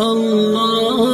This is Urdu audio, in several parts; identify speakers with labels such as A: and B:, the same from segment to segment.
A: الله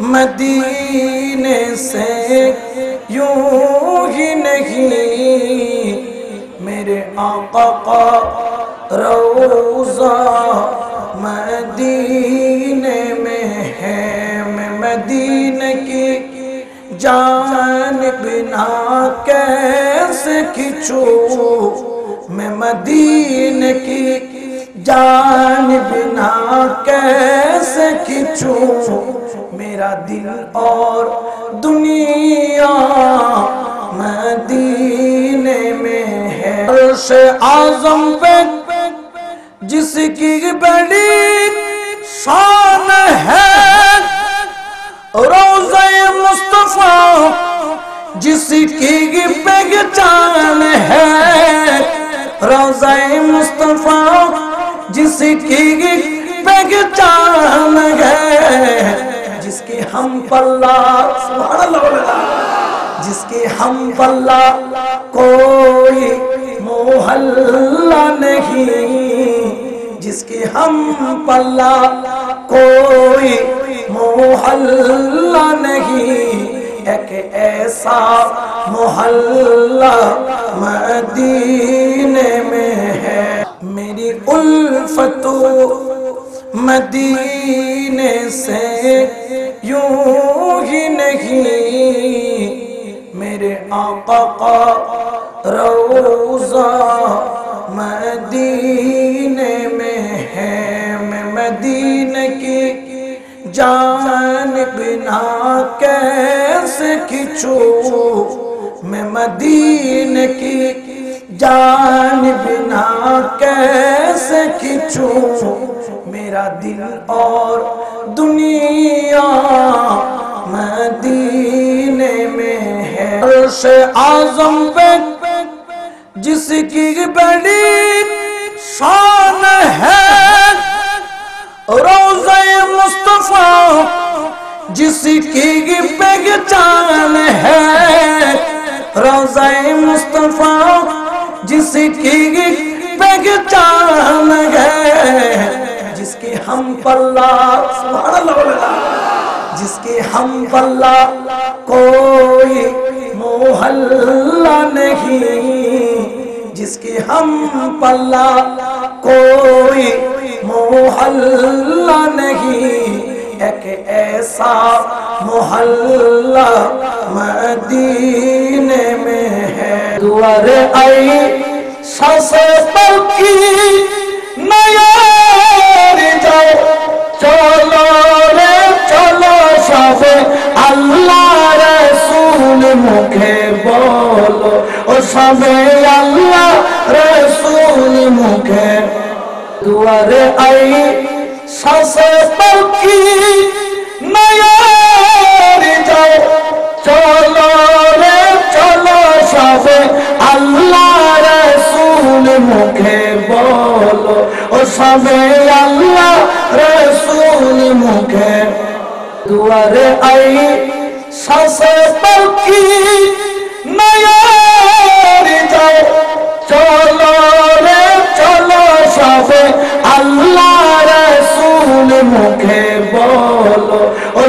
B: مدینے سے یوں ہی نہیں۔ میرے آقا کا روزہ مدینے میں ہے۔ میں مدینے کی جان بنا کیسے کھچو میں مدینے کی جان بنا کیسے کھچو میرا دل اور دنیا مدینے میں ہے۔ عرش اعظم پہ جس کی بڑی شان ہے۔ روزہ مصطفیٰ جس کی پہچان ہے۔ روزہ مصطفیٰ جس کی پہچان ہے، جس کی ہم پلہ سبحان اللہ جس کی ہم پلہ کوئی محلہ نہیں۔ جس کی ہم پلہ کوئی محلہ نہیں۔ ایک ایسا محلہ مدینے میں الفت مدینے سے یوں ہی نہیں، میرے آقا کا روزہ مدینے میں ہے۔ میں مدینے کی جان بنا کیسے کھچو میں مدینے کی جان بنا کیسے کھچو میرا دل اور دنیا مدینے میں ہے۔ عرش اعظم پہ جس کی بڑی شان ہے۔ روزہ مصطفیٰ جس کی پہچان ہے۔ روزہ مصطفیٰ جس کی پہچان ہے، جس کی ہم پلہ سبحان اللہ، جس کی ہم پلہ کوئی محلہ نہیں، جس کی ہم پلہ کوئی محلہ نہیں۔ ایک ایسا محلہ مدینے میں ہے۔ دوار آئی سس پلکی نیار جاؤ۔ چلو رے، چلو سب اللہ رسول مکھے بولو۔ او سب اللہ رسول مکھے۔ دوار آئی سس پلکی نیار جاؤ چلو رے چلو سب اللہ رسول مکھے بولو او سب اللہ رسول مکھے دوار آئی سس پلکی نیار جاؤ چلو رے چلو سب اللہ رسول مکھے بولو او